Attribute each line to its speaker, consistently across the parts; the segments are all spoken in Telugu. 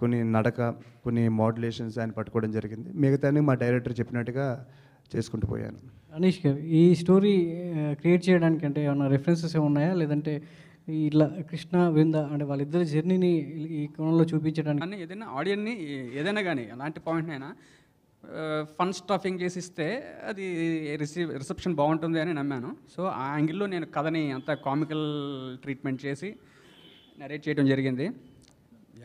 Speaker 1: కొన్ని నడక కొన్ని మోడ్యులేషన్స్ ఆయన పట్టుకోవడం జరిగింది. మిగతాని మా డైరెక్టర్ చెప్పినట్టుగా చేసుకుంటూ పోయాను.
Speaker 2: అనీష్ గారు ఈ స్టోరీ క్రియేట్ చేయడానికి అంటే ఏమైనా రెఫరెన్సెస్ ఉన్నాయా? లేదంటే ఇట్లా కృష్ణ బృంద అంటే వాళ్ళిద్దరి జర్నీని ఈ కోణంలో చూపించడానికి?
Speaker 3: కానీ ఏదైనా ఆడియన్ని ఏదైనా కానీ అలాంటి పాయింట్ అయినా ఫన్ స్టఫింగ్ చేసి ఇస్తే అది రిసీవ్ రిసెప్షన్ బాగుంటుంది అని నమ్మాను. సో ఆ యాంగిల్లో నేను కథని అంత కామికల్ ట్రీట్మెంట్ చేసి నరేట్ చేయడం జరిగింది.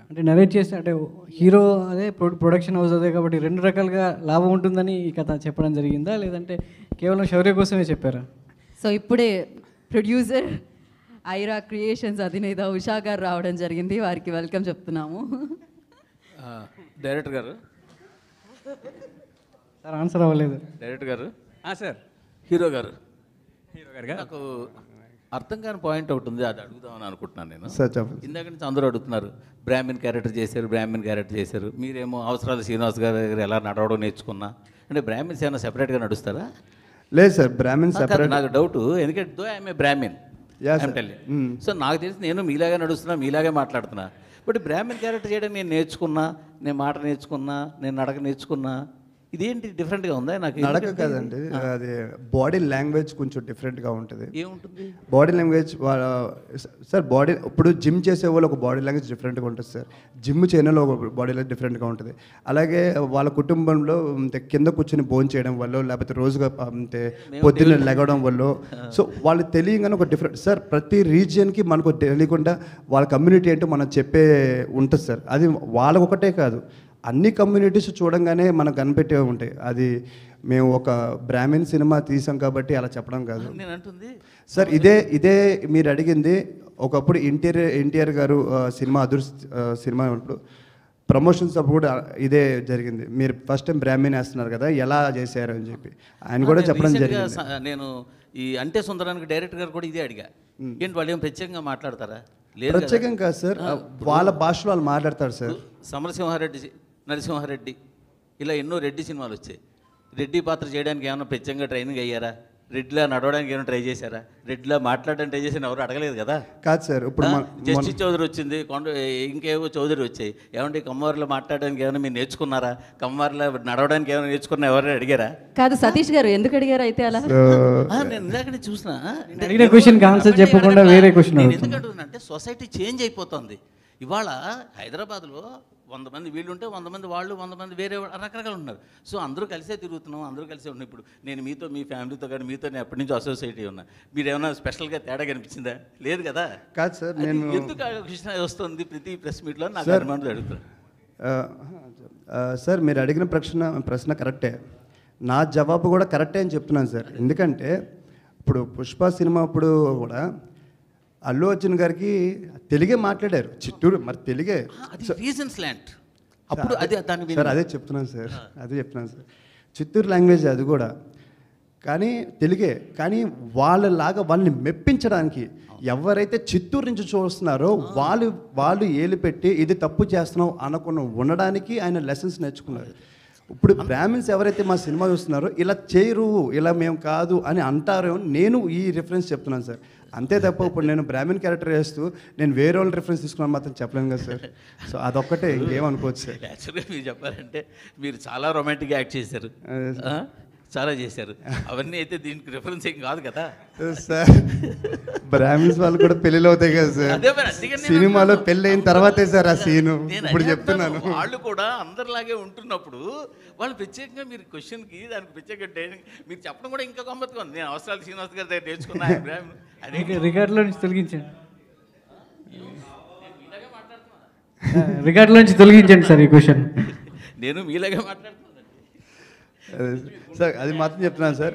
Speaker 2: అంటే నరేట్ చేస్తే అంటే హీరో అదే ప్రొ- ప్రొడక్షన్ హౌస్ అదే కాబట్టి రెండు రకాలుగా లాభం ఉంటుందని ఈ కథ చెప్పడం జరిగిందా? లేదంటే కేవలం శౌర్య కోసమే చెప్పారా?
Speaker 4: సో ఇప్పుడే ప్రొడ్యూసర్ ఐరా క్రియేషన్స్ అధినేత ఉషా గారు రావడం జరిగింది. వారికి వెల్కమ్ చెప్తున్నాము.
Speaker 5: ఆ, డైరెక్టర్ గారు?
Speaker 2: సార్ ఆన్సర్ అవ్వలేదు.
Speaker 5: డైరెక్టర్ గారు?
Speaker 3: సార్.
Speaker 5: హీరో గారు?
Speaker 3: హీరో గారుగా?
Speaker 5: నాకు అర్థం కాని పాయింట్ ఒకటి ఉంది అది అడుగుదామని అనుకుంటున్నాను నేను.
Speaker 1: సార్ చెప్పండి
Speaker 5: ఇందాక నుంచి అందరూ అడుగుతున్నారు బ్రాహ్మణ్ క్యారెక్టర్ చేశారు బ్రాహ్మణ్ క్యారెక్టర్ చేశారు. మీరేమో అవసరాలు శ్రీనివాస్ గారి దగ్గర ఎలా నడవడం నేర్చుకున్నా. అంటే బ్రాహ్మిన్స్ ఏమైనా సెపరేట్గా నడుస్తారా?
Speaker 1: లేదు సార్
Speaker 5: కాదు,
Speaker 1: సెపరేట్
Speaker 5: నాకు డౌట్ ఎందుకంటే though I'm
Speaker 1: a Brahmin.
Speaker 5: So నాకు తెలిసి నేను మీలాగే నడుస్తున్నా మీలాగే మాట్లాడుతున్నా. బట్ బ్రాహ్మణ్ క్యారెక్టర్ చేయడం నేను నేర్చుకున్నా నేను మాట నేర్చుకున్నా నేను నడక నేర్చుకున్నా ఇదేంటి డిఫరెంట్గా ఉందా? నాకు
Speaker 1: నడక కదండి. అది బాడీ లాంగ్వేజ్ కొంచెం డిఫరెంట్గా ఉంటుంది.
Speaker 5: ఏముంటుంది
Speaker 1: బాడీ లాంగ్వేజ్ సార్ బాడీ ఇప్పుడు జిమ్ చేసే వాళ్ళు ఒక బాడీ లాంగ్వేజ్ డిఫరెంట్గా ఉంటుంది సార్ జిమ్ చేయని వాళ్ళు ఒక బాడీ లాంగ్వేజ్ డిఫరెంట్గా ఉంటుంది. అలాగే వాళ్ళ కుటుంబంలో కింద కూర్చొని భోజనం చేయడం వల్ల లేకపోతే రోజుగా అంతే పొద్దున్న లెగడం వల్ల. సో వాళ్ళు తెలియగానే ఒక డిఫరెంట్ సార్ ప్రతి రీజియన్కి మనకు తెలియకుండా వాళ్ళ కమ్యూనిటీ ఏంటో మనం చెప్పే ఉంటుంది సార్ అది వాళ్ళకు ఒకటే కాదు. అన్ని కమ్యూనిటీస్ చూడంగానే మనకు కనిపెట్టే ఉంటాయి. అది మేము ఒక బ్రాహ్మిన్ సినిమా తీసాం కాబట్టి అలా చెప్పడం కాదు.
Speaker 5: నేను అంటుంది.
Speaker 1: సార్ ఇదే ఇదే మీరు అడిగింది ఒకప్పుడు ఎన్టీఆర్ ఎన్టీఆర్ గారు సినిమా అదుర్ సినిమా ఉన్నప్పుడు ప్రమోషన్స్ అప్పుడు కూడా ఇదే జరిగింది. మీరు ఫస్ట్ టైం బ్రాహ్మణ్ వేస్తున్నారు కదా ఎలా చేశారు అని చెప్పి. ఆయన కూడా చెప్పడం జరిగింది.
Speaker 5: నేను ఈ అంటే సుందరానికి డైరెక్టర్ గారు కూడా ఇదే అడిగా. ఏంటి వాళ్ళు ఏం ప్రత్యేకంగా మాట్లాడతారా.
Speaker 1: ప్రత్యేకం కాదు సార్ వాళ్ళ భాషలో వాళ్ళు మాట్లాడతారు సార్.
Speaker 5: సమరసింహారెడ్డి నరసింహారెడ్డి. ఇలా ఎన్నో రెడ్డి సినిమాలు వచ్చాయి. రెడ్డి పాత్ర చేయడానికి ఏమైనా ప్రత్యేకంగా ట్రైనింగ్ అయ్యారా? రెడ్డిలా నడవడానికి ఏమైనా ట్రై చేశారా? రెడ్డిలా మాట్లాడడానికి ట్రై చేసిన ఎవరు అడగలేదు కదా?
Speaker 1: కాదు సార్ ఇప్పుడు
Speaker 5: జస్టిస్ చౌదరి వచ్చింది కొండ ఇంకేవో చౌదరి వచ్చాయి. ఏమంటే కమ్మవారిలో మాట్లాడడానికి ఏమైనా మీరు నేర్చుకున్నారా? కమ్మవారిలో నడవడానికి ఏమైనా నేర్చుకున్నా ఎవరైనా అడిగారా?
Speaker 4: కాదు సతీష్ గారు ఎందుకు అడిగారు అయితే అలా?
Speaker 5: నేను ఇందాకనే చూసిన.
Speaker 2: అడిగిన చెప్పకుండా వేరే question అడుగుతున్నా.
Speaker 5: అంటే సొసైటీ చేంజ్ అయిపోతుంది. ఇవాళ హైదరాబాద్లో వంద మంది వీళ్ళు ఉంటే వంద మంది వాళ్ళు వంద మంది వేరే రకరకాలు ఉన్నారు సో అందరూ కలిసే తిరుగుతున్నాం అందరూ కలిసే ఉన్నాం ఇప్పుడు నేను మీతో మీ ఫ్యామిలీతో కానీ మీతో నేను ఎప్పటి నుంచో అసోసియేట్ ఉన్నా. మీరు ఏమైనా స్పెషల్గా తేడా కనిపించిందా? లేదు కదా?
Speaker 1: కాదు సార్ నేను
Speaker 5: ఎందుకు కృష్ణ వస్తుంది ప్రతి ప్రెస్ మీట్లో? నాకు
Speaker 1: సార్,
Speaker 5: అనుమానం అడుగుతాను
Speaker 1: ఆ, ఆ, సార్ మీరు అడిగిన ప్రశ్న ప్రశ్న కరెక్టే. నా జవాబు కూడా కరెక్టే అని చెప్తున్నాను సార్. ఎందుకంటే ఇప్పుడు పుష్ప సినిమా అప్పుడు కూడా అల్లు అర్జున్ గారికి తెలుగే మాట్లాడారు. చిత్తూరు మరి తెలుగే.
Speaker 5: రీజన్స్ ల్యాండ్ అప్పుడు అది దాని
Speaker 1: సార్ అదే చెప్తున్నాను సార్ అదే చెప్తున్నాను సార్. చిత్తూరు లాంగ్వేజ్ అది కూడా. కానీ తెలుగే కానీ వాళ్ళలాగా వాళ్ళని మెప్పించడానికి ఎవరైతే చిత్తూరు నుంచి చూస్తున్నారో వాళ్ళు వాళ్ళు ఏలు పెట్టి ఇది తప్పు చేస్తున్నాం అనుకున్న ఉండడానికి ఆయన లెసన్స్ నేర్చుకున్నారు. ఇప్పుడు బ్రాహ్మిన్స్ ఎవరైతే మా సినిమా చూస్తున్నారో ఇలా చేయరు ఇలా మేము కాదు అని అంటారో నేను ఈ రిఫరెన్స్ చెప్తున్నాను సార్. అంతే తప్ప ఇప్పుడు నేను బ్రాహ్మిన్ క్యారెక్టర్ వేస్తూ నేను వేరే వాళ్ళ రిఫరెన్స్ తీసుకున్నాను మాత్రం చెప్పలేను కదా సార్. సో అదొక్కటే ఇంకేమనుకోవచ్చు సార్.
Speaker 5: యాక్చువల్గా మీరు చెప్పాలంటే మీరు చాలా రొమాంటిక్ యాక్ట్ చేశారు? చాలా చేశారు. అవన్నీ అయితే దీనికి రిఫరెన్స్ ఏం కాదు కదా.
Speaker 1: సార్. బ్రాహ్మిన్స్ వాళ్ళు కూడా పెళ్ళిలో అవుతాయి కదా సార్. సినిమాలో. పెళ్ళి అయిన తర్వాతే సార్ ఆ సీను ఇప్పుడు చెప్తున్నాను.
Speaker 5: వాళ్ళు కూడా అందరిలాగే ఉంటున్నప్పుడు వాళ్ళు ప్రత్యేకంగా మీరు క్వశ్చన్కి దానికి ప్రత్యేక మీరు చెప్పడం కూడా ఇంకా గమ్మత్తుగా ఉంది. నేను అవసరాలు శ్రీనివాస్ గారి దగ్గర నేర్చుకున్నా ఆయన బ్రాహ్మణ్. అదే
Speaker 2: రికార్డులో నుంచి తొలగించండి. రికార్డులో నుంచి తొలగించండి సార్ ఈ క్వశ్చన్.
Speaker 5: నేను మీలాగే మాట్లాడుతున్నాను
Speaker 1: సార్ అది మాత్రం చెప్తున్నాను సార్.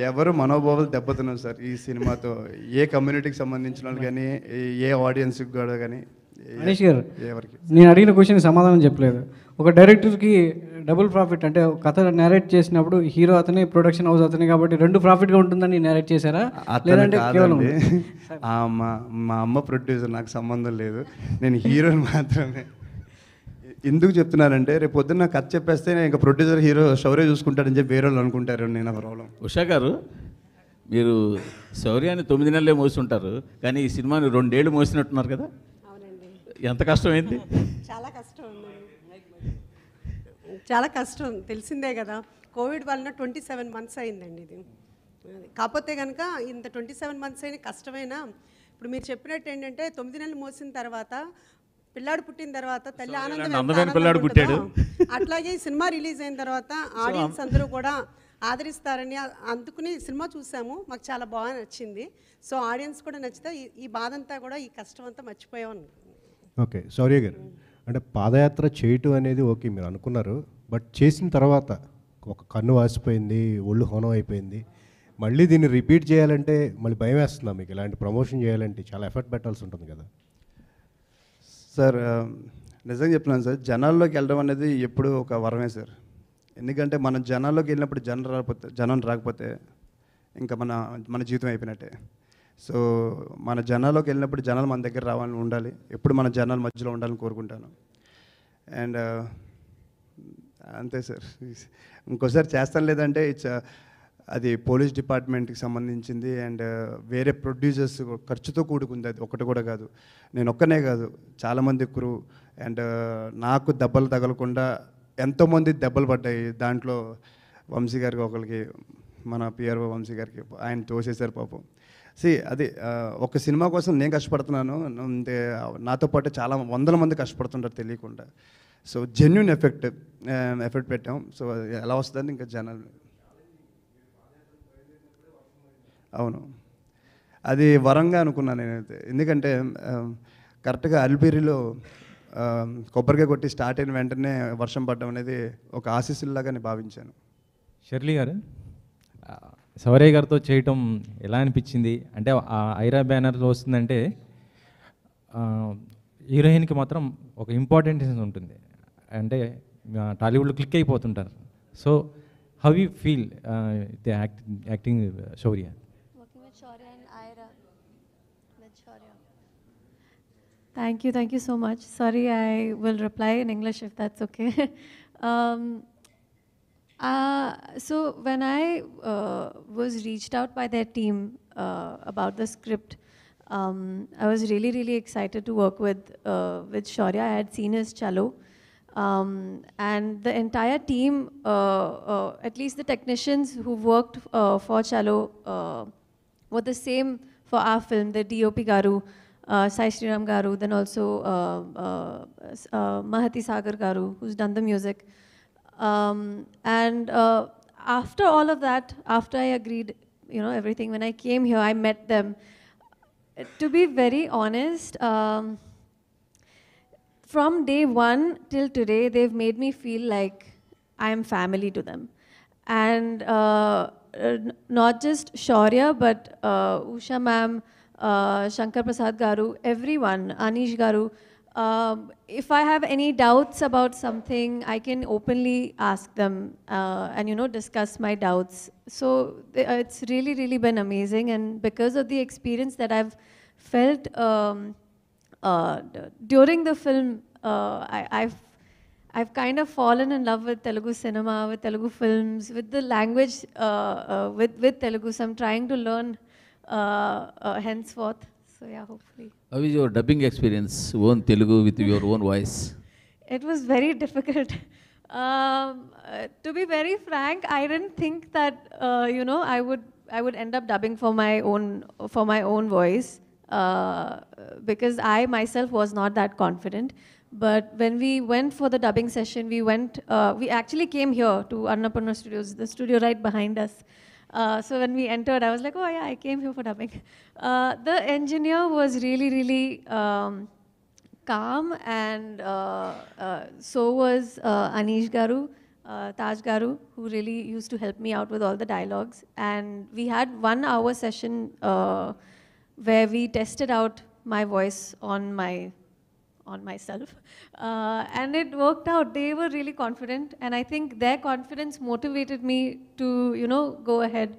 Speaker 1: ఎవరు మనోభావాలు దెబ్బతున్నాం సార్ ఈ సినిమాతో. ఏ కమ్యూనిటీకి సంబంధించిన వాళ్ళు కానీ ఏ ఆడియన్స్కి కూడా కానీ ఏ-
Speaker 2: మనీష్ గారు
Speaker 1: ఎవరికి.
Speaker 2: నేను అడిగిన క్వశ్చన్ సమాధానం చెప్పలేదు. ఒక డైరెక్టర్కి డబుల్ ప్రాఫిట్ అంటే కథ నేరేట్ చేసినప్పుడు హీరో అతనే ప్రొడక్షన్ హౌస్ అతనే కాబట్టి రెండు ప్రాఫిట్గా ఉంటుందని నేరేట్ చేశారా?
Speaker 1: అతను
Speaker 2: లేదంటే కేవలం
Speaker 1: మా మా అమ్మ ప్రొడ్యూసర్ నాకు సంబంధం లేదు. నేను హీరోని మాత్రమే. ఎందుకు చెప్తున్నానంటే రేపు పొద్దున్న కథ చెప్పేస్తే నేను ఇంకా ప్రొడ్యూసర్ హీరో శౌర్య చూసుకుంటాడని చెప్పి వేరే వాళ్ళు అనుకుంటారు నేను ఆ ప్రాబ్లం
Speaker 5: ఉషా గారు మీరు శౌర్యాన్ని తొమ్మిది నెలలే మోస్తుంటారు కానీ ఈ సినిమాని రెండేళ్ళు మోసినట్టున్నారు కదా? ఎంత కష్టమైంది?
Speaker 6: చాలా కష్టం. చాలా కష్టం. తెలిసిందే కదా. కోవిడ్ వలన ట్వంటీ సెవెన్ మంత్స్ అయిందండి ఇది. కాకపోతే కనుక ఇంత ట్వంటీ సెవెన్ మంత్స్ అయిన కష్టమైనా ఇప్పుడు మీరు చెప్పినట్టు ఏంటంటే తొమ్మిది నెలలు మోసిన తర్వాత పిల్లాడు పుట్టిన తర్వాత తల్లి ఆనందం
Speaker 5: పిల్లాడు పుట్టాడు.
Speaker 6: అట్లాగే ఈ సినిమా రిలీజ్ అయిన తర్వాత ఆడియన్స్ అందరూ కూడా ఆదరిస్తారని అందుకుని సినిమా చూసాము. మాకు చాలా బాగా నచ్చింది. సో ఆడియన్స్ కూడా నచ్చితే ఈ- ఈ బాధ అంతా కూడా ఈ కష్టం అంతా మర్చిపోయాం.
Speaker 7: ఓకే. సౌర్య గారు. అంటే పాదయాత్ర చేయటం అనేది ఓకే మీరు అనుకున్నారు. బట్ చేసిన తర్వాత ఒక కన్ను వాసిపోయింది ఒళ్ళు హోనం అయిపోయింది. మళ్ళీ దీన్ని రిపీట్ చేయాలంటే మళ్ళీ భయం వేస్తుందా మీకు? ఇలాంటి ప్రమోషన్ చేయాలంటే చాలా ఎఫర్ట్ పెట్టాల్సి ఉంటుంది కదా.
Speaker 1: సార్ నిజంగా చెప్తున్నాను సార్ జనాల్లోకి వెళ్ళడం అనేది ఎప్పుడు ఒక వరమే సార్. ఎందుకంటే మనం జనాల్లోకి వెళ్ళినప్పుడు జనం రాకపోతే జనం రాకపోతే ఇంకా మన మన జీవితం అయిపోయినట్టే. సో మన జనాల్లోకి వెళ్ళినప్పుడు జనాలు మన దగ్గర రావాలని ఉండాలి. ఎప్పుడు మన జనాల మధ్యలో ఉండాలని కోరుకుంటాను. అండ్ అంతే సార్. ఇంకోసారి చేస్తాను లేదంటే ఇట్స్ అది పోలీస్ డిపార్ట్మెంట్కి సంబంధించింది అండ్ వేరే ప్రొడ్యూసర్స్ ఖర్చుతో కూడుకుంది అది. ఒకటి కూడా కాదు. నేను ఒక్కనే కాదు. చాలామంది క్రూ అండ్ నాకు దెబ్బలు తగలకుండా ఎంతోమంది దెబ్బలు పడ్డాయి. దాంట్లో వంశీ గారికి ఒకరికి మన పిఆర్ఓ వంశీ గారికి ఆయన తోసేశారు పాపం. సి అది ఒక సినిమా కోసం నేను కష్టపడుతున్నాను. అంటే నాతో పాటు చాలా వందల మంది కష్టపడుతుంటారు తెలియకుండా. సో జెన్యున్ ఎఫెక్ట్ ఎఫెక్ట్ పెట్టాం. సో ఎలా వస్తుందని ఇంకా జనాలు? అవును. అది వరంగా అనుకున్నాను నేనైతే. ఎందుకంటే కరెక్ట్గా అల్పిరిలో ఆ, కొబ్బరికాయ కొట్టి స్టార్ట్ అయిన వెంటనే వర్షం పడడం అనేది ఒక ఆశీస్సులాగా నేను భావించాను.
Speaker 8: షర్లీ గారు? సౌరయ్య గారితో చేయటం ఎలా అనిపించింది? అంటే ఆ ఐరా బ్యానర్లో వస్తుందంటే హీరోయిన్కి మాత్రం ఒక ఇంపార్టెంట్ ఉంటుంది. అంటే టాలీవుడ్లో click అయిపోతుంటారు. So how you feel
Speaker 9: the acting Shaurya? Thank you thank you so much sorry I will reply in English if that's okay uh, so, when I uh, was reached out by their team uh, about the script, um, I was really, really excited to work with uh, with Shaurya. I had seen his cello. Um, and the entire team, uh, at least the technicians who worked for cello, were the same for our film, the DOP Garu, uh, Sai Sriram Garu, then also Mahati Sagar Garu, who's done the music. Um, and uh, after all of that, after I agreed, you know, everything, when I came here, I met them. To be very honest, um, from day one till today, they've made me feel like I am family to them. And uh, not just Shaurya, but uh, Usha ma'am, uh, Shankar Prasad Garu, everyone, Anish Garu. Um, if I have any doubts about something, I can openly ask them uh, and you know discuss my doubts. So uh, it's really, really been amazing, and because of the experience that I've felt um, uh, during the film, uh, I, I've I've kind of fallen in love with Telugu cinema, with Telugu films, with the language, uh, uh, with with Telugu. So I'm trying to learn uh, uh, henceforth. So yeah, hopefully.
Speaker 5: How is your dubbing experience, own Telugu with your own voice?
Speaker 9: It was very difficult. Um, uh, to be very frank, I didn't think that uh, you know I would I would end up dubbing for my own for my own voice uh, because I myself was not that confident. But when we went for the dubbing session, we went. Uh, we actually came here to Annapurna Studios, the studio right behind us. Uh, so when we entered, I was like, oh yeah, I came here for dubbing. Uh, the engineer was really, really um, calm, and uh, uh, so was uh, Anish Garu, Taj Garu, who really used to help me out with all the dialogues. And we had one hour session where we tested out my voice on my on myself. Uh, and it worked out. They were really confident. And i think their confidence motivated me to you know go ahead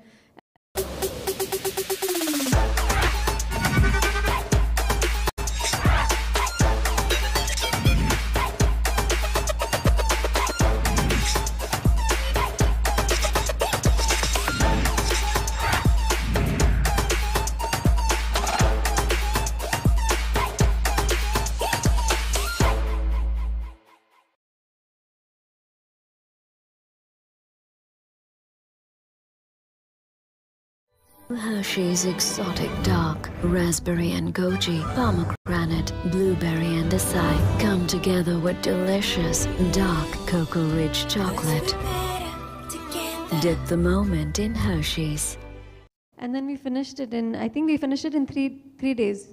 Speaker 10: Hershey's Exotic Dark, Raspberry and Goji, Pomegranate, Blueberry and Acai come together with delicious, dark, cocoa-rich chocolate. Dip the moment in Hershey's.
Speaker 9: And then we finished it in, I think we finished it in three, three days.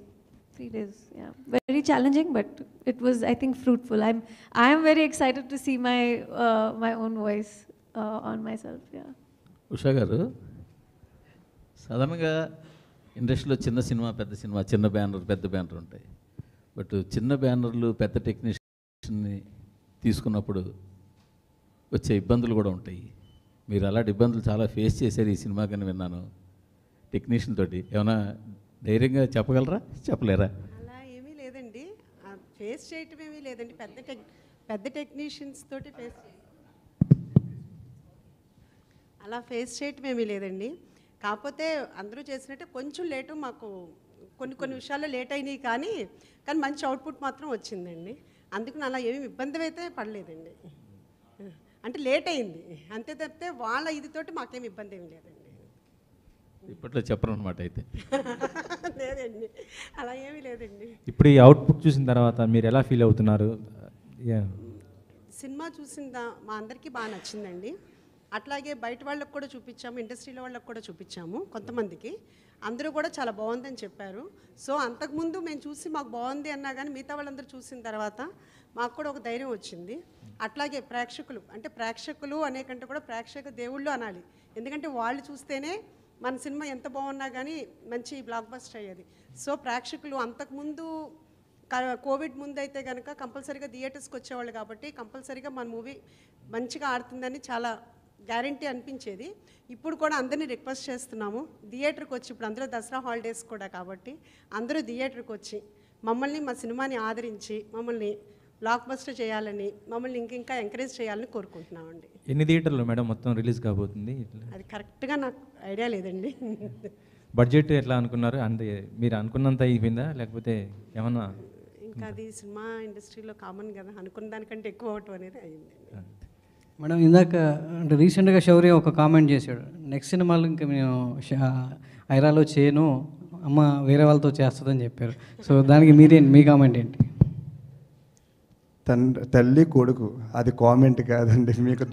Speaker 9: Three days, yeah. Very challenging, but it was, I think, fruitful. I'm, I am very excited to see my, uh, my own voice uh, on myself, yeah.
Speaker 5: Usha సాధారణంగా ఇండస్ట్రీలో చిన్న సినిమా పెద్ద సినిమా చిన్న బ్యానర్ పెద్ద బ్యానర్ ఉంటాయి. బట్ చిన్న బ్యానర్లు పెద్ద టెక్నీషియన్ని తీసుకున్నప్పుడు వచ్చే ఇబ్బందులు కూడా ఉంటాయి. మీరు అలాంటి ఇబ్బందులు చాలా ఫేస్ చేశారు ఈ సినిమా కానీ విన్నాను. టెక్నీషియన్ తోటి. ఏమైనా ధైర్యంగా చెప్పగలరా? చెప్పలేరా?
Speaker 6: అలా ఏమీ లేదండి. ఫేస్ చేయటం ఏమీ లేదండి. పెద్ద టెక్ పెద్ద టెక్నీషియన్స్ తోటి ఫేస్ అలా ఫేస్ చేయటం ఏమీ లేదండి. కాకపోతే అందరూ చేసినట్టే కొంచెం లేటు మాకు కొన్ని కొన్ని విషయాల్లో లేట్ అయినాయి కానీ కానీ మంచి అవుట్పుట్ మాత్రం వచ్చిందండి. అందుకని అలా ఏమీ ఇబ్బంది అయితే పడలేదండి. అంటే లేట్ అయింది. అంతే తప్పితే వాళ్ళ ఇదితోటి మాకేం ఇబ్బంది ఏమీ లేదండి.
Speaker 5: ఇప్పట్లో చెప్పరు అనమాట అయితే.
Speaker 6: లేదండి. అలా ఏమీ లేదండి.
Speaker 8: ఇప్పుడు ఈ అవుట్పుట్ చూసిన తర్వాత మీరు ఎలా ఫీల్ అవుతున్నారు.
Speaker 6: సినిమా చూసిన దా- మా అందరికీ బాగా నచ్చిందండి. అట్లాగే బయట వాళ్ళకు కూడా చూపించాము ఇండస్ట్రీలో వాళ్ళకు కూడా చూపించాము కొంతమందికి. అందరూ కూడా చాలా బాగుందని చెప్పారు. సో అంతకుముందు మేము చూసి మాకు బాగుంది అన్నా కానీ మిగతా వాళ్ళందరూ చూసిన తర్వాత మాకు కూడా ఒక ధైర్యం వచ్చింది. అట్లాగే ప్రేక్షకులు అంటే ప్రేక్షకులు అనే కంటే కూడా ప్రేక్షక దేవుళ్ళు అనాలి. ఎందుకంటే వాళ్ళు చూస్తేనే మన సినిమా ఎంత బాగున్నా కానీ మంచి బ్లాక్ బస్టర్ అయ్యేది. సో ప్రేక్షకులు అంతకుముందు కోవిడ్ ముందు అయితే కనుక కంపల్సరీగా థియేటర్స్కి వచ్చేవాళ్ళు కాబట్టి కంపల్సరీగా మన మూవీ మంచిగా ఆడుతుందని చాలా గ్యారంటీ అనిపించేది. ఇప్పుడు కూడా అందరినీ రిక్వెస్ట్ చేస్తున్నాము. థియేటర్కి వచ్చి ఇప్పుడు అందరూ దసరా హాలిడేస్ కూడా కాబట్టి అందరూ థియేటర్కి వచ్చి మమ్మల్ని మా సినిమాని ఆదరించి మమ్మల్ని బ్లాక్ బస్టర్ చేయాలని మమ్మల్ని ఇంకింకా ఎంకరేజ్ చేయాలని కోరుకుంటున్నామండి.
Speaker 8: ఎన్ని థియేటర్లు మేడం మొత్తం రిలీజ్ కాబోతుంది?
Speaker 6: అది కరెక్ట్గా నాకు ఐడియా లేదండి.
Speaker 8: బడ్జెట్ ఎట్లా అనుకున్నారు? అంటే మీరు అనుకున్నంత అయిపోయిందా? లేకపోతే ఏమన్నా
Speaker 6: ఇంకా అది సినిమా ఇండస్ట్రీలో కామన్ కదా అనుకున్న దానికంటే ఎక్కువ అవటం అనేది అయింది
Speaker 2: మేడం ఇందాక అంటే రీసెంట్గా శౌర్య ఒక కామెంట్ చేశాడు. నెక్స్ట్ సినిమాలో ఇంకా నేను ఐరాలో చేయను అమ్మ వేరే వాళ్ళతో చేస్తుందని చెప్పారు. సో దానికి మీరేంటి మీ కామెంట్ ఏంటి?
Speaker 1: తండ్రి తల్లి కొడుకు. అది కామెంట్ కాదండి మీకు.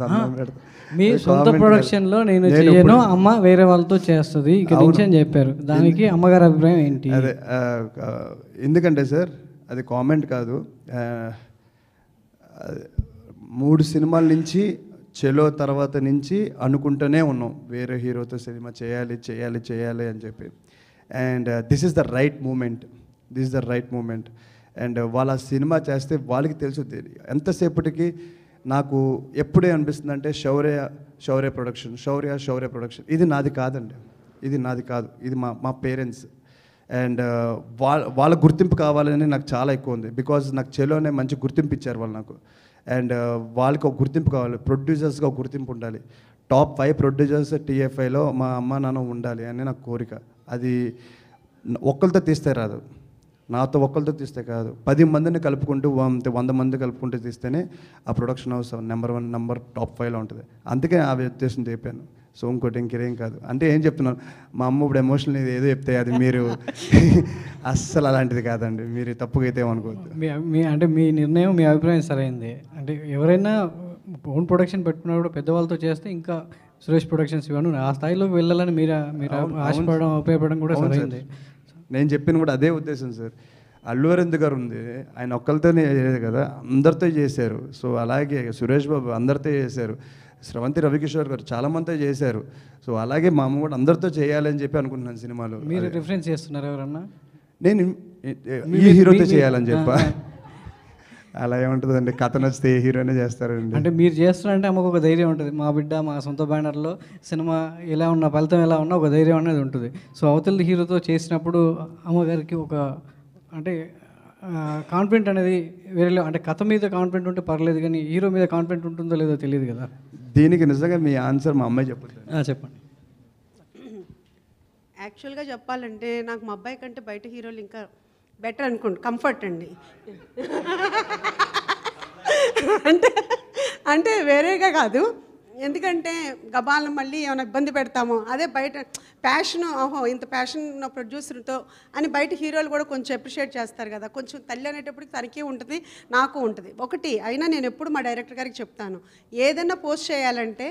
Speaker 2: మీ సొంత ప్రొడక్షన్లో. నేను చేయను అమ్మ వేరే వాళ్ళతో చేస్తుంది ఇక. నుంచి అని చెప్పారు. దానికి అమ్మగారి అభిప్రాయం ఏంటి?
Speaker 1: అదే ఎందుకంటే సార్ అది కామెంట్ కాదు. మూడు సినిమాల నుంచి చెలో తర్వాత నుంచి అనుకుంటూనే ఉన్నాం. వేరే హీరోతో సినిమా చేయాలి చేయాలి చేయాలి అని చెప్పి. And this is the right moment this is the right moment and uh, వాళ్ళ సినిమా చేస్తే వాళ్ళకి తెలుసు ఎంతసేపటికి నాకు ఎప్పుడే అనిపిస్తుంది అంటే శౌర్య శౌర్య ప్రొడక్షన్ శౌర్య శౌర్య ప్రొడక్షన్ ఇది నాది కాదండి. ఇది నాది కాదు. ఇది మా మా పేరెంట్స్ అండ్ uh, వాళ్ళ వాళ్ళ గుర్తింపు కావాలని నాకు చాలా ఎక్కువ ఉంది. బికాజ్ నాకు చెలోనే మంచి గుర్తింపు ఇచ్చారు వాళ్ళు నాకు. అండ్ వాళ్ళకి ఒక గుర్తింపు కావాలి. ప్రొడ్యూసర్స్గా ఒక గుర్తింపు ఉండాలి. టాప్ ఫైవ్ ప్రొడ్యూసర్స్ టీఎఫ్ఐలో మా అమ్మ నాన్న ఉండాలి అని నా కోరిక. అది ఒక్కరితో తీస్తే రాదు. నాతో ఒక్కరితో తీస్తే కాదు. పది మందిని కలుపుకుంటూ వంద వంద మంది కలుపుకుంటూ తీస్తేనే ఆ production house number one number top ఫైవ్లో ఉంటుంది. అందుకే ఆ ఉద్దేశం చెప్పాను. సో ఇంకోటి ఇంకేం కాదు. అంటే ఏం చెప్తున్నాను మా అమ్మ ఇప్పుడు ఎమోషనల్ ఏదో చెప్తే అది మీరు అస్సలు అలాంటిది కాదండి. మీరు తప్పుగా అయితే ఏమనుకోవద్దు.
Speaker 2: మీ అంటే మీ నిర్ణయం మీ అభిప్రాయం సరైంది. అంటే ఎవరైనా ఓన్ ప్రొడక్షన్ పెట్టుకున్నప్పుడు పెద్దవాళ్ళతో చేస్తే ఇంకా సురేష్ ప్రొడక్షన్స్ ఇవన్నీ ఆ స్థాయిలోకి వెళ్ళాలని మీరు మీరు ఆశపడడం. ఉపయోగపడడం కూడా సరైంది
Speaker 1: సార్. నేను చెప్పిన కూడా అదే ఉద్దేశం సార్. అల్లు అరవింద్ గారు ఉంది. ఆయన ఒక్కరితోనే చేయలేదు కదా అందరితో చేశారు. సో అలాగే సురేష్ బాబు అందరితో చేశారు. స్రవంతి రవికిషోర్ గారు చాలా మందితో చేశారు. సో అలాగే మా అమ్మ కూడా అందరితో చేయాలని చెప్పి అనుకుంటున్నాను సినిమాలో.
Speaker 2: మీరు. రిఫరెన్స్ చేస్తున్నారు ఎవరన్నా?
Speaker 1: నేను ఈ హీరోతో చేయాలని చెప్పా. అలా ఏముంటుందండి? కథ నచ్చితే ఏ హీరోనే చేస్తారండి.
Speaker 2: అంటే మీరు చేస్తున్నారంటే అమ్మకు ఒక ధైర్యం ఉంటుంది. మా బిడ్డ మా సొంత బ్యానర్లో సినిమా ఎలా ఉన్నా ఫలితం ఎలా ఉన్నా ఒక ధైర్యం అనేది ఉంటుంది. సో అవతల హీరోతో చేసినప్పుడు అమ్మగారికి ఒక అంటే కాన్ఫిడెంట్ అనేది వేరే అంటే కథ మీద కాన్ఫిడెంట్ ఉంటే పర్లేదు కానీ హీరో మీద కాన్ఫిడెంట్ ఉంటుందో లేదో తెలియదు కదా.
Speaker 1: దీనికి నిజంగా మీ ఆన్సర్ మా అమ్మాయి చెప్పుతుంది
Speaker 2: ఆ, చెప్పండి.
Speaker 6: యాక్చువల్గా చెప్పాలంటే నాకు మా అబ్బాయి కంటే బయట హీరోలు ఇంకా బెటర్ అనుకోండి. కంఫర్ట్ అండి. అంటే అంటే వేరేగా కాదు. ఎందుకంటే గబాలను మళ్ళీ ఏమైనా ఇబ్బంది పెడతామో అదే బయట ప్యాషన్ ఓహో ఇంత ప్యాషన్ ఉన్న ప్రొడ్యూసర్తో అని బయట హీరోలు కూడా కొంచెం అప్రిషియేట్ చేస్తారు కదా. కొంచెం తల్లి అనేటప్పటికి తనకి ఉంటుంది నాకు ఉంటుంది. ఒకటి అయినా నేను ఎప్పుడు మా డైరెక్టర్ గారికి చెప్తాను ఏదైనా పోస్ట్ చేయాలంటే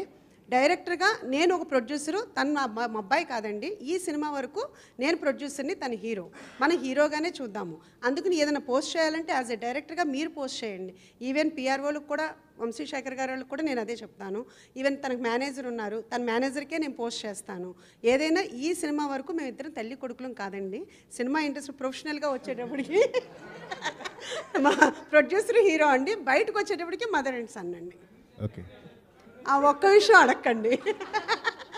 Speaker 6: డైరెక్టర్గా నేను ఒక ప్రొడ్యూసరు తను మా మా అబ్బాయి కాదండి. ఈ సినిమా వరకు నేను ప్రొడ్యూసర్ని తన హీరో మన హీరోగానే చూద్దాము. అందుకని ఏదైనా పోస్ట్ చేయాలంటే యాజ్ ఎ డైరెక్టర్గా మీరు పోస్ట్ చేయండి. ఈవెన్ పిఆర్ఓలకు కూడా వంశీశేఖర్ గారు వాళ్ళకి కూడా నేను అదే చెప్తాను. ఈవెన్ తనకు మేనేజర్ ఉన్నారు తన మేనేజర్కే నేను పోస్ట్ చేస్తాను. ఏదైనా ఈ సినిమా వరకు మేము ఇద్దరం తల్లి కొడుకులం కాదండి. సినిమా ఇండస్ట్రీ ప్రొఫెషనల్గా వచ్చేటప్పటికి మా ప్రొడ్యూసర్ హీరో అండి. బయటకు వచ్చేటప్పటికి మదర్ అండ్ సన్ అండి.
Speaker 7: ఓకే.
Speaker 6: ఆ ఒక్క విషయం అడగండి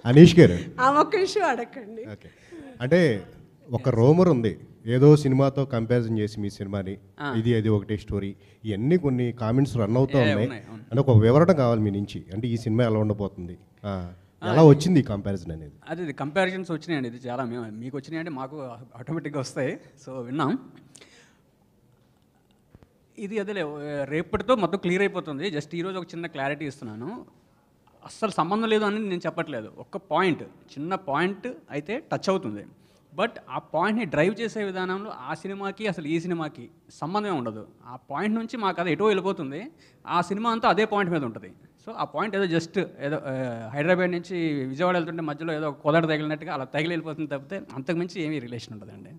Speaker 7: అనీష్ గారు?
Speaker 6: ఆ ఒక్క విషయం అడగండి
Speaker 7: ఓకే. అంటే ఒక రోమర్ ఉంది. ఏదో సినిమాతో కంపారిజన్ చేసి మీ సినిమాని ఇది అది ఒకటే స్టోరీ. ఇవన్నీ కొన్ని కామెంట్స్ రన్ అవుతూ ఉన్నాయి. అంటే ఒక వివరణ కావాలి మీ నుంచి. అంటే ఈ సినిమా ఎలా ఉండబోతుంది? ఆ, ఎలా వచ్చింది ఈ కంపారిజన్ అనేది?
Speaker 3: అదే ఇది కంపారిజన్స్ వచ్చినాయండి. ఇది చాలా మేము మీకు వచ్చినాయి అంటే మాకు ఆటోమేటిక్గా వస్తాయి. సో విన్నాం. ఇది అదేలే రేపటితో మొత్తం క్లియర్ అయిపోతుంది. జస్ట్ ఈరోజు ఒక చిన్న క్లారిటీ ఇస్తున్నాను. అస్సలు సంబంధం లేదు అని నేను చెప్పట్లేదు. ఒక్క పాయింట్ చిన్న పాయింట్ అయితే టచ్ అవుతుంది. బట్ ఆ పాయింట్ని డ్రైవ్ చేసే విధానంలో ఆ సినిమాకి అసలు ఈ సినిమాకి సంబంధమే ఉండదు. ఆ పాయింట్ నుంచి మా కథ ఎటో వెళ్ళిపోతుంది. ఆ సినిమా అంతా అదే పాయింట్ మీద ఉంటుంది. సో ఆ పాయింట్ ఏదో జస్ట్ ఏదో హైదరాబాద్ నుంచి విజయవాడ వెళ్తుంటే మధ్యలో ఏదో కుదర తగిలినట్టుగా అలా తగిలి వెళ్ళిపోతుంది తప్పితే అంతకుమించి ఏమీ రిలేషన్ ఉండదండి.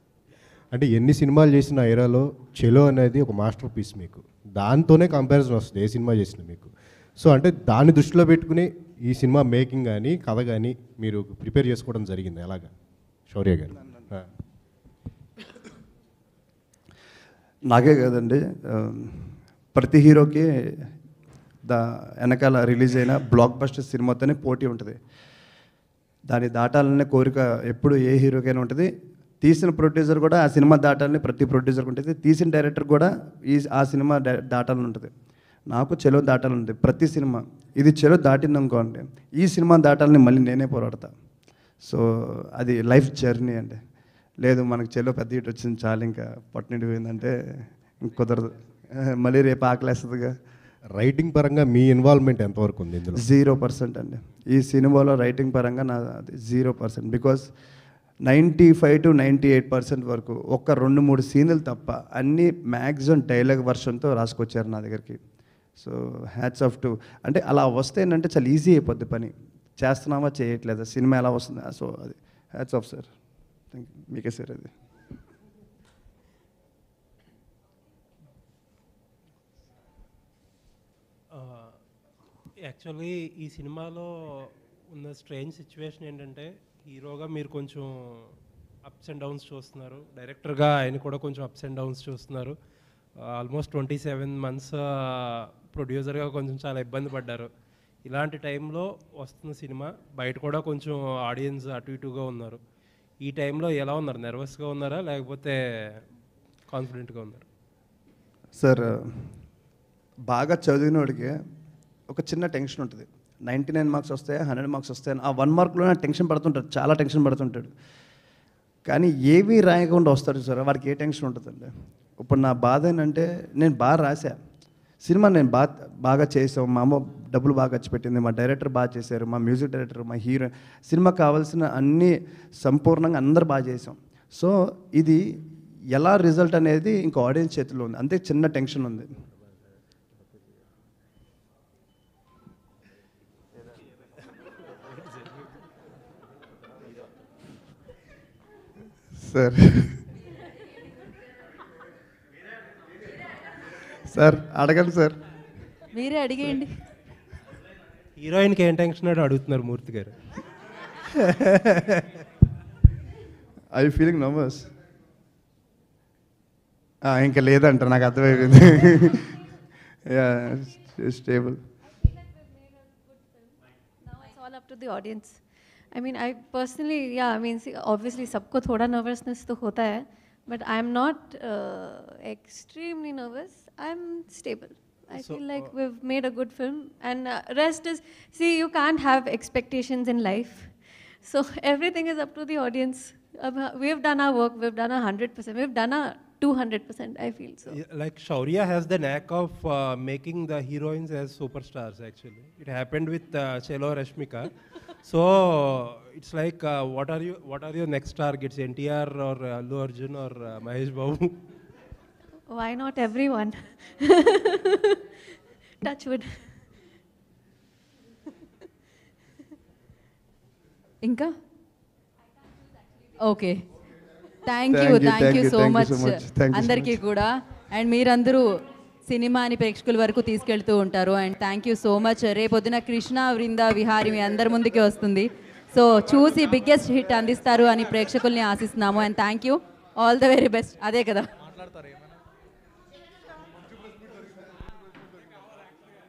Speaker 7: అంటే ఎన్ని సినిమాలు చేసిన ఐరాలో చెలో అనేది ఒక మాస్టర్ పీస్ మీకు. దాంతోనే కంపారిజన్ వస్తుంది ఏ సినిమా చేసినా మీకు. సో అంటే దాన్ని దృష్టిలో పెట్టుకుని ఈ సినిమా మేకింగ్ కానీ కథ కానీ మీరు ప్రిపేర్ చేసుకోవడం జరిగింది ఎలాగా? శౌర్య గారు.
Speaker 1: నాకే కదండి. ప్రతి హీరోకి దా వెనకాల రిలీజ్ అయిన బ్లాక్ బస్టర్ సినిమాతోనే పోటీ ఉంటుంది. దాన్ని దాటాలనే కోరిక ఎప్పుడు ఏ హీరోకైనా ఉంటుంది. తీసిన ప్రొడ్యూసర్ కూడా ఆ సినిమా దాటాలని ప్రతి ప్రొడ్యూసర్కి ఉంటుంది. తీసిన డైరెక్టర్ కూడా ఈ ఆ సినిమా దాటాలని ఉంటుంది. నాకు చెలో దాటాలని ఉంటుంది ప్రతి సినిమా ఇది చెలో దాటింది అనుకోండి ఈ సినిమా దాటాలని మళ్ళీ నేనే పోరాడతా. సో అది లైఫ్ జర్నీ అండి. లేదు మనకు చెలో పెద్ద ఇటు వచ్చింది చాలు ఇంకా పట్టినిండి పోయిందంటే ఇంక కుదరదు. మళ్ళీ రేపు ఆకలేస్తుందిగా.
Speaker 7: రైటింగ్ పరంగా మీ ఇన్వాల్వ్మెంట్ ఎంతవరకు ఉంది ఇందులో?
Speaker 1: జీరో పర్సెంట్ అండి. ఈ సినిమాలో రైటింగ్ పరంగా నా అది zero percent because ninety five to ninety eight percent వరకు ఒక్క రెండు మూడు సీన్లు తప్ప అన్నీ మ్యాక్సిమం డైలాగ్ వర్షన్తో రాసుకొచ్చారు నా దగ్గరికి. సో హ్యాట్స్ ఆఫ్ టు అంటే అలా వస్తే ఏంటంటే చాలా ఈజీ అయిపోద్ది పని. చేస్తున్నామా చేయట్లేదా? సినిమా ఎలా వస్తుంది? సో అది. Hats off sir thank you మీకే సార్ అది.
Speaker 11: Uh, యాక్చువల్లీ ఈ సినిమాలో ఉన్న స్ట్రేంజ్ సిచ్యువేషన్ ఏంటంటే హీరోగా మీరు కొంచెం అప్స్ అండ్ డౌన్స్ చూస్తున్నారు. డైరెక్టర్గా ఆయన కూడా కొంచెం అప్స్ అండ్ డౌన్స్ చూస్తున్నారు. ఆల్మోస్ట్ ట్వంటీ సెవెన్ మంత్స్ ప్రొడ్యూసర్గా కొంచెం చాలా ఇబ్బంది పడ్డారు. ఇలాంటి టైంలో వస్తున్న సినిమా బయట కూడా కొంచెం ఆడియన్స్ అటు ఇటుగా ఉన్నారు. ఈ టైంలో ఎలా ఉన్నారు? నర్వస్గా ఉన్నారా? లేకపోతే కాన్ఫిడెంట్గా ఉన్నారు?
Speaker 1: సార్ బాగా చదివినోడికి ఒక చిన్న టెన్షన్ ఉంటుంది. నైంటీ నైన్ మార్క్స్ వస్తాయి హండ్రెడ్ మార్క్స్ వస్తాయి ఆ వన్ మార్క్లోనే టెన్షన్ పడుతుంటాడు. చాలా టెన్షన్ పడుతుంటాడు. కానీ ఏవి రాయకుండా వస్తాడు సార్ వాడికి ఏ టెన్షన్ ఉంటుందండి? ఇప్పుడు నా బాధ ఏంటంటే నేను బాగా రాశా. సినిమా నేను బాగా బాగా చేసాం మా అమ్మ డబ్బులు బాగా ఖర్చు పెట్టింది. మా డైరెక్టర్ బాగా చేశారు. మా మ్యూజిక్ డైరెక్టర్ మా హీరో. సినిమా కావాల్సిన అన్ని సంపూర్ణంగా అందరు బాగా చేసాం సో ఇది ఎలా రిజల్ట్ అనేది ఇంకా ఆడియన్స్ చేతిలో ఉంది. అంతే చిన్న టెన్షన్ ఉంది. సార్. సార్ అడగండి సార్
Speaker 4: మీరే అడిగేయండి
Speaker 11: హీరోయిన్కి ఏం టెన్షన్ అని అడుగుతున్నారు మూర్తి గారు
Speaker 1: ఐ ఫీలింగ్ నర్వస్ ఇంకా లేదంట నాకు అర్థమైపోయింది stable
Speaker 9: now it's all up to the audience. I mean, I personally, yeah, I mean, see, obviously, सबको थोड़ा nervousness तो होता है, but I'm not uh, extremely nervous. I'm stable. I
Speaker 11: So,
Speaker 9: feel like we've made a good film, and uh, rest is see, you can't have expectations in life, so everything is up to the audience. Uh, we've done our work. We've done a hundred percent. We've done our 200%, I feel so.
Speaker 11: Yeah, like Shaurya has the knack of uh, making the heroines as superstars actually it happened with uh, Rashmika so it's like uh, what are you what are your next targets NTR or uh, Allu Arjun or uh, Mahesh Babu
Speaker 9: Why not everyone? Touch wood.
Speaker 4: ఇంకా okay thank you
Speaker 1: Thank you,
Speaker 4: thank
Speaker 1: thank
Speaker 4: you
Speaker 1: you,
Speaker 4: so
Speaker 1: thank you
Speaker 4: much
Speaker 1: so much. Thank you so
Speaker 4: అందరికీ కూడా అండ్ మీరందరూ సినిమాని ప్రేక్షకుల వరకు తీసుకెళ్తూ ఉంటారు. And thank you so much రేపొద్దున కృష్ణ వృంద విహారి మీ అందరి ముందుకి వస్తుంది. సో చూసి బిగ్గెస్ట్ హిట్ అందిస్తారు అని ప్రేక్షకుల్ని ఆశిస్తున్నాము. And thank you all the very best అదే కదా.